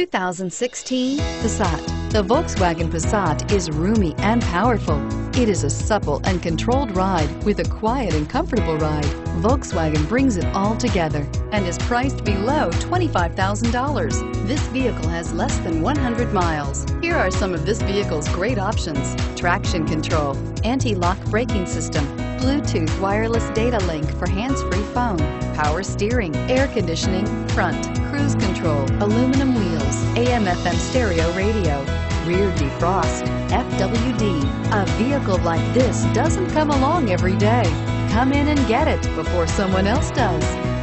2016 Passat. The Volkswagen Passat is roomy and powerful. It is a supple and controlled ride with a quiet and comfortable ride. Volkswagen brings it all together and is priced below $25,000. This vehicle has less than 100 miles. Here are some of this vehicle's great options. Traction control, anti-lock braking system, Bluetooth wireless data link for hands-free phone, power steering, air conditioning, front, cruise control, aluminum wheels, AM FM stereo radio, rear defrost, FWD. A vehicle like this doesn't come along every day. Come in and get it before someone else does.